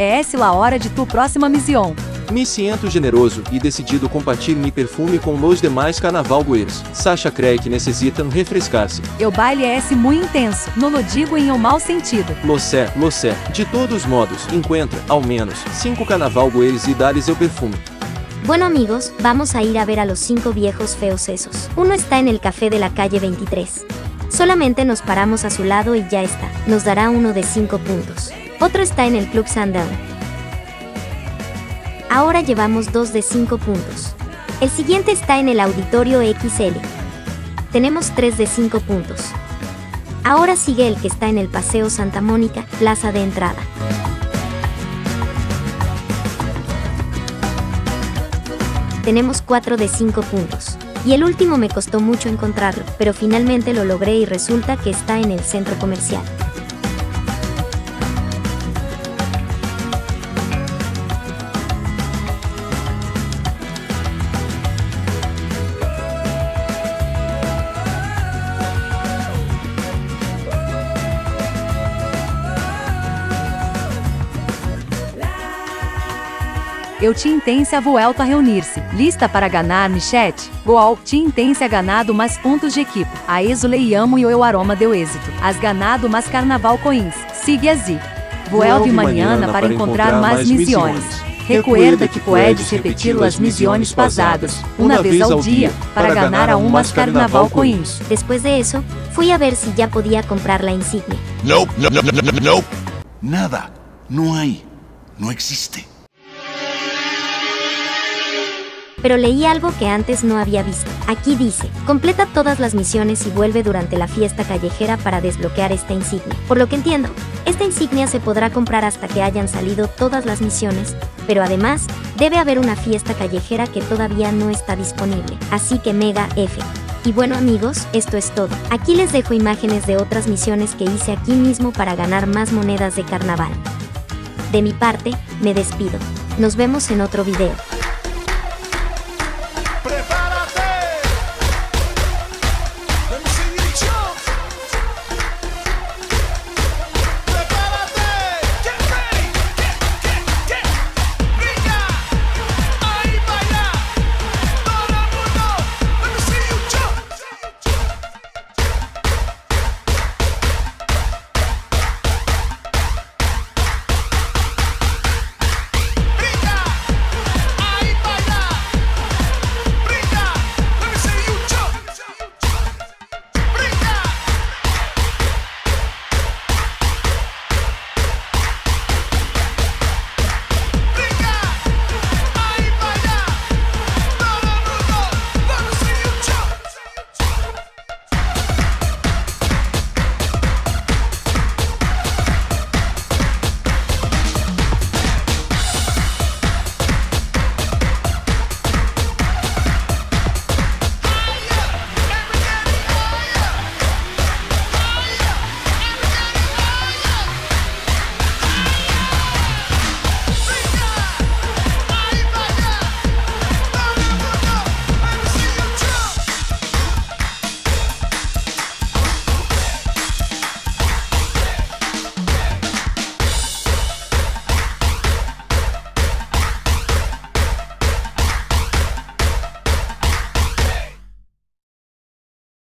é essa la hora de tu próxima missão. Me siento generoso e decidido compartilhar mi perfume com os demais carnavalgueiros. Sasha Craig necessitam refrescar-se. Eu baile é esse muito intenso, não lo digo em um mau sentido. Lo sé, lo sé. De todos modos, encuentra, ao menos, cinco carnavalgueiros e dá-lhes el perfume. Bueno amigos, vamos a ir a ver a los cinco viejos feos esos. Uno está en el café de la calle 23. Solamente nos paramos a su lado y ya está. Nos dará uno de 5 puntos. Otro está en el Club Sundown. Ahora llevamos 2 de 5 puntos. El siguiente está en el Auditorio XL. Tenemos 3 de 5 puntos. Ahora sigue el que está en el Paseo Santa Mónica, plaza de entrada. Tenemos 4 de 5 puntos. Y el último me costó mucho encontrarlo, pero finalmente lo logré y resulta que está en el centro comercial. Eu te intense a Vuelta a reunir-se. Lista para ganhar no chat? Goal, te intense a ganado mais pontos de equipe. A Exule amo e o aroma deu êxito. As ganado mais carnaval coins. Siga assim. Vuelve manhã para encontrar mais missões. Recuerda que puedes repetir as missões passadas, uma vez ao dia, para ganhar aún más carnaval coins. Después de eso, fui a ver si ya podía comprar la insignia. Nope, no, no, no, no, no. Nada. No hay. No existe. Pero leí algo que antes no había visto. Aquí dice, completa todas las misiones y vuelve durante la fiesta callejera para desbloquear esta insignia. Por lo que entiendo, esta insignia se podrá comprar hasta que hayan salido todas las misiones, pero además, debe haber una fiesta callejera que todavía no está disponible. Así que mega F. Y bueno amigos, esto es todo. Aquí les dejo imágenes de otras misiones que hice aquí mismo para ganar más monedas de carnaval. De mi parte, me despido. Nos vemos en otro video.